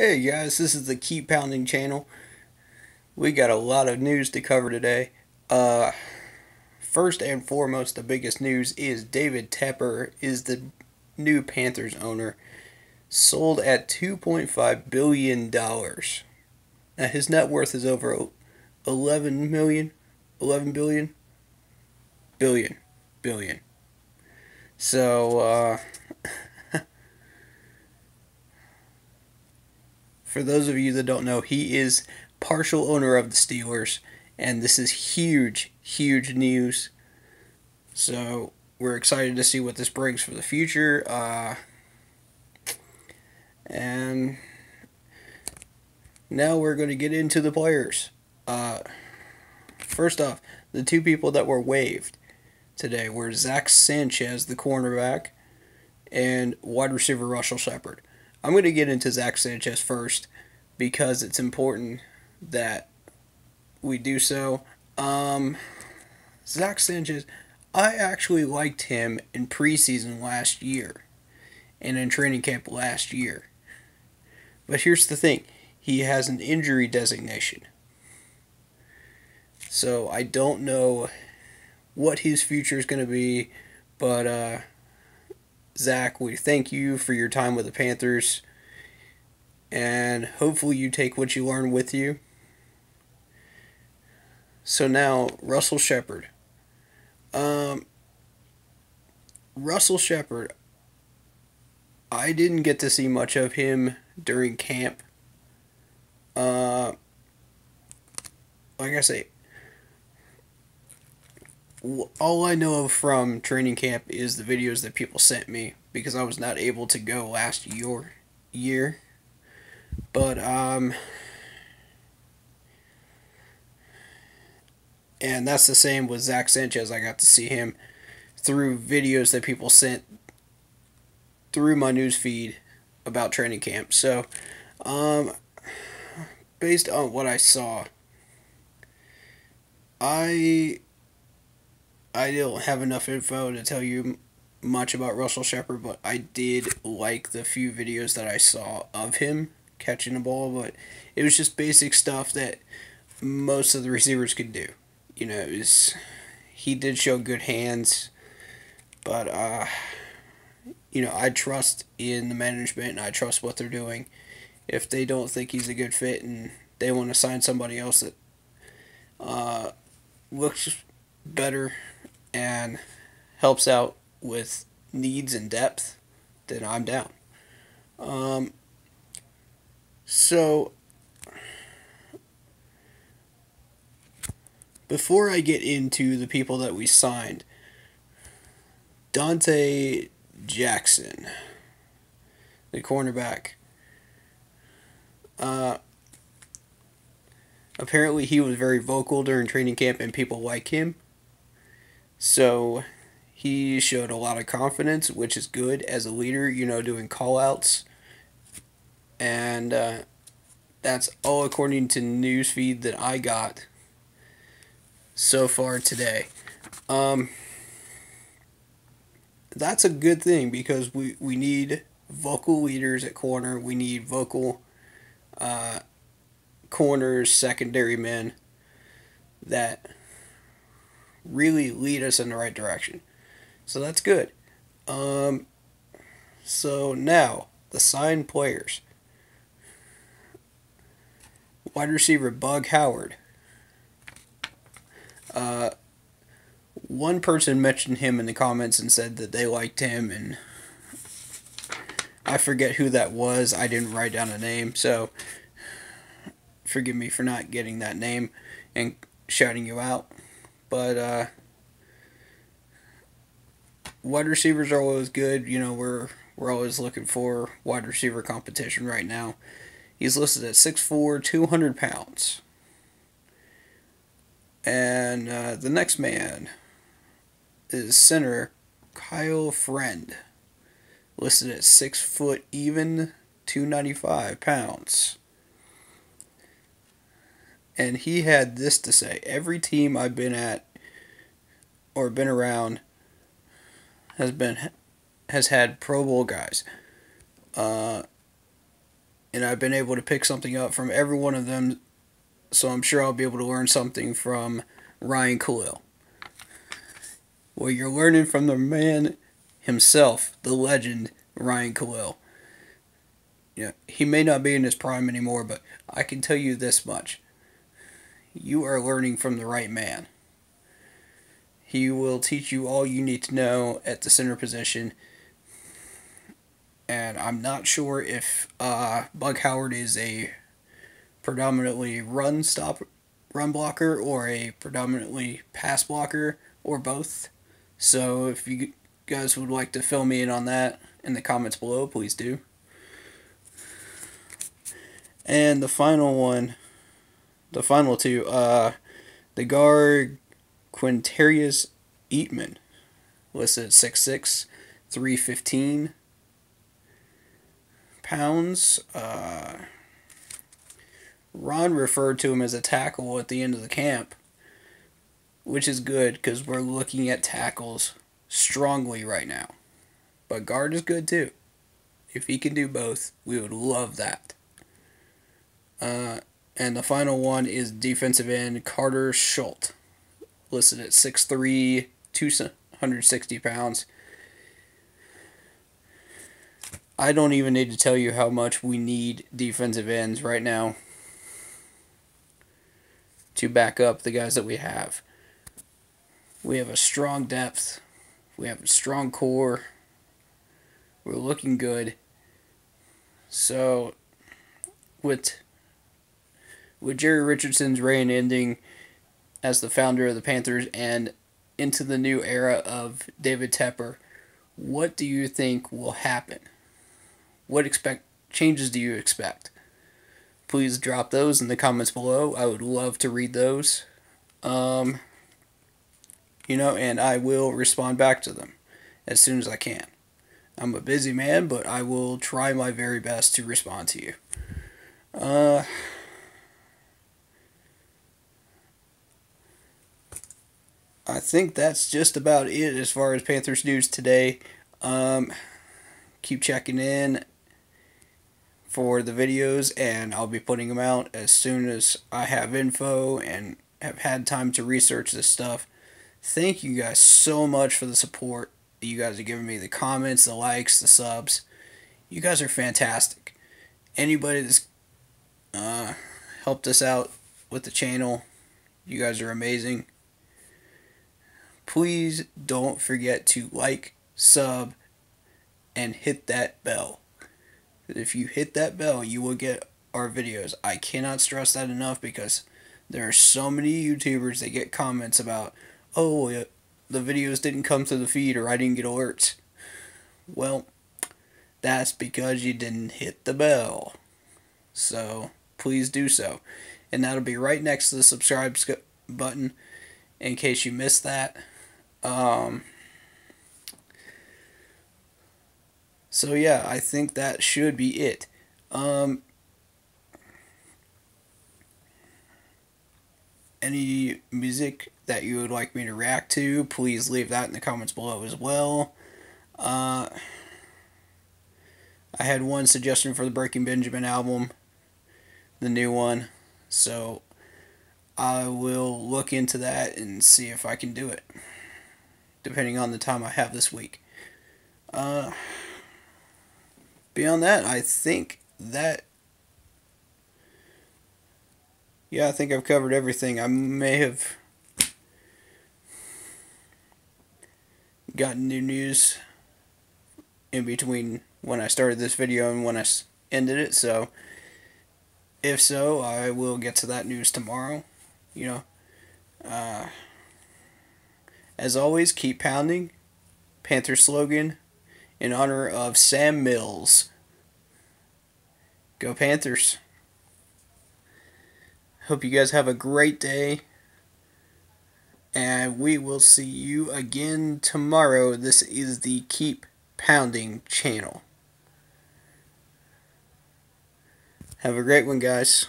Hey guys, this is the Keep Pounding channel. We got a lot of news to cover today. Uh, first and foremost, the biggest news is David Tepper is the new Panthers owner, sold at $2.5 billion. Now his net worth is over 11 million, 11 billion, billion, billion. So, uh, for those of you that don't know, he is partial owner of the Steelers, and this is huge, huge news. So we're excited to see what this brings for the future. Uh, and now we're going to get into the players. Uh, first off, the two people that were waived today were Zach Sanchez, the cornerback, and wide receiver Russell Shepard. I'm going to get into Zach Sanchez first because it's important that we do so. Um, Zach Sanchez, I actually liked him in preseason last year and in training camp last year. But here's the thing he has an injury designation. So I don't know what his future is going to be, but uh, Zach, we thank you for your time with the Panthers. And hopefully you take what you learn with you. So now, Russell Shepard. Um, Russell Shepard, I didn't get to see much of him during camp. Uh, like I say, all I know of from training camp is the videos that people sent me because I was not able to go last year. Year, but um, and that's the same with Zach Sanchez. I got to see him through videos that people sent through my news feed about training camp. So, um, based on what I saw, I I don't have enough info to tell you much about Russell Shepard, but I did like the few videos that I saw of him catching the ball, but it was just basic stuff that most of the receivers could do. You know, it was, he did show good hands, but uh, you know, I trust in the management and I trust what they're doing. If they don't think he's a good fit and they want to sign somebody else that uh, looks better and helps out with needs and depth, then I'm down. Um, so, before I get into the people that we signed, Donte Jackson, the cornerback. Uh, apparently, he was very vocal during training camp, and people like him. So, he showed a lot of confidence, which is good as a leader, you know, doing call outs. And uh, that's all according to newsfeed that I got so far today. Um, that's a good thing because we, we need vocal leaders at corner. We need vocal uh, corners, secondary men that really lead us in the right direction. So that's good. Um, so now, the signed players. Wide receiver Bug Howard. Uh, one person mentioned him in the comments and said that they liked him, and I forget who that was. I didn't write down a name, so forgive me for not getting that name and shouting you out. But uh, wide receivers are always good. You know, we're we're always looking for wide receiver competition right now. He's listed at 6'4", 200 pounds. And uh, the next man is center Kyle Friend, listed at six foot even, 295 pounds. And he had this to say Every team I've been at or been around has been has had Pro Bowl guys. Uh, and I've been able to pick something up from every one of them. So I'm sure I'll be able to learn something from Ryan Kalil. Well, you're learning from the man himself, the legend Ryan Kalil. Yeah, he may not be in his prime anymore, but I can tell you this much. You are learning from the right man. He will teach you all you need to know at the center position. And I'm not sure if uh, Bug Howard is a predominantly run stop run blocker or a predominantly pass blocker or both. So if you guys would like to fill me in on that in the comments below, please do. And the final one, the final two, uh, the guard Quinterious Eatmon, listed at 6'6", 315 pounds. Uh, Ron referred to him as a tackle at the end of the camp, which is good because we're looking at tackles strongly right now. But guard is good too. If he can do both, we would love that. Uh, and the final one is defensive end Karter Schultz, listed at 6'3", 260 pounds. I don't even need to tell you how much we need defensive ends right now to back up the guys that we have. We have a strong depth. We have a strong core. We're looking good. So, with with Jerry Richardson's reign ending as the founder of the Panthers and into the new era of David Tepper, what do you think will happen? What expect changes do you expect? please drop those in the comments below. I would love to read those. Um, you know, and I will respond back to them as soon as I can. I'm a busy man, but I will try my very best to respond to you. Uh, I think that's just about it as far as Panthers news today. Um, keep checking in for the videos and I'll be putting them out as soon as I have info and have had time to research this stuff. Thank you guys so much for the support you guys are giving me, the comments, the likes, the subs. You guys are fantastic. Anybody that's uh, helped us out with the channel, you guys are amazing. Please don't forget to like, sub, and hit that bell. If you hit that bell, you will get our videos. I cannot stress that enough because there are so many YouTubers that get comments about, oh, uh, the videos didn't come to the feed or I didn't get alerts. Well, that's because you didn't hit the bell. So, please do so. And that'll be right next to the subscribe button in case you missed that. Um, So yeah, I think that should be it. Um, any music that you would like me to react to, please leave that in the comments below as well. Uh, I had one suggestion for the Breaking Benjamin album, the new one, so I will look into that and see if I can do it, depending on the time I have this week. Uh, beyond that, I think that. Yeah, I think I've covered everything. I may have gotten new news in between when I started this video and when I ended it, so if so, I will get to that news tomorrow. You know, uh, as always, keep pounding. Panther slogan in honor of Sam Mills. Go Panthers. Hope you guys have a great day. And we will see you again tomorrow. This is the Keep Pounding channel. Have a great one, guys.